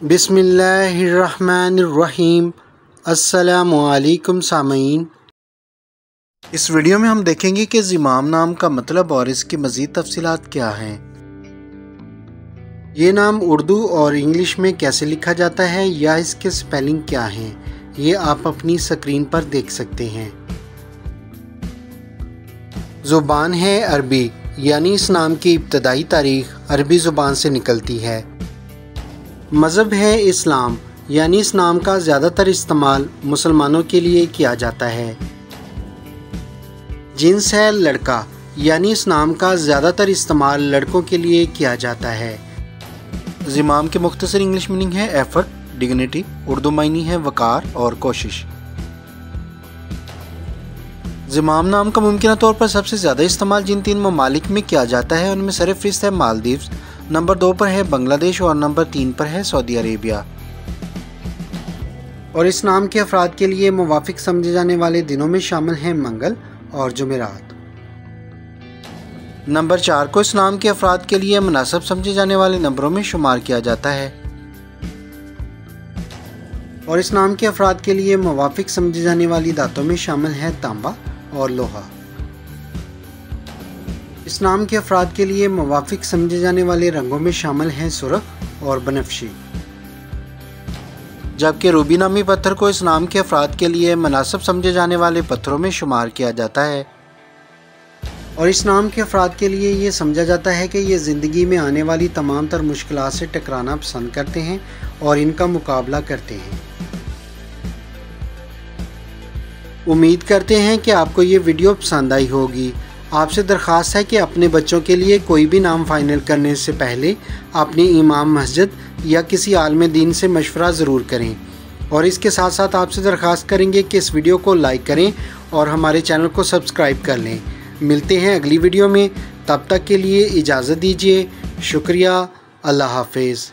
बिसमीम असलकुम सामीन। इस वीडियो में हम देखेंगे कि ज़िमाम नाम का मतलब और इसकी मज़ीद तफसीत क्या हैं। ये नाम उर्दू और इंग्लिश में कैसे लिखा जाता है या इसके स्पेलिंग क्या हैं, ये आप अपनी स्क्रीन पर देख सकते हैं। ज़ुबान है अरबी, यानी इस नाम की इब्तदाई तारीख अरबी ज़ुबान से निकलती है। मज़हब है इस्लाम, यानी इस नाम का ज़्यादातर इस्तेमाल मुसलमानों के लिए किया जाता है। जिन्स है लड़का, यानी इस नाम का ज़्यादातर इस्तेमाल लड़कों के लिए किया जाता है। ज़िमाम के मुख्तर इंग्लिश मीनिंग है एफर्ट, डिग्निटी, उर्दू मायनी है वकार और कोशिश। ज़िमाम नाम का मुमकिन तौर पर सबसे ज़्यादा इस्तेमाल जिन तीन ममालिक में किया जाता है, उनमें सरफरिस्त है मालदीव्स नंबर दो पर है बांग्लादेश और नंबर तीन पर है सऊदी अरेबिया। और इस नाम के अफराद के लिए मुवाफिक समझे जाने वाले दिनों में शामिल हैं मंगल और जुमेरात। नंबर चार को इस नाम के अफराद के लिए मुनासब समझे जाने वाले नंबरों में शुमार किया जाता है। और इस नाम के अफराद के लिए मुवाफिक समझे जाने वाली दातों में शामिल है तांबा और लोहा। इस नाम के अफराद के लिए मुवाफिक समझे जाने वाले रंगों में शामिल हैं सुरख और बनफशी। जबकि रूबी नामी पत्थर को इस नाम के अफराद के लिए मुनासब समझे जाने वाले पत्थरों में शुमार किया जाता है। और इस नाम के अफराद के लिए ये समझा जाता है कि ये ज़िंदगी में आने वाली तमाम तर मुश्किल से टकराना पसंद करते हैं और इनका मुकाबला करते हैं। उम्मीद करते हैं कि आपको ये वीडियो पसंद आई होगी। आपसे दरख्वास्त है कि अपने बच्चों के लिए कोई भी नाम फाइनल करने से पहले अपनी इमाम मस्जिद या किसी आलम दीन से मशवरा ज़रूर करें। और इसके साथ साथ आपसे दरख्वास्त करेंगे कि इस वीडियो को लाइक करें और हमारे चैनल को सब्सक्राइब कर लें। मिलते हैं अगली वीडियो में। तब तक के लिए इजाज़त दीजिए। शुक्रिया। अल्लाह हाफिज़।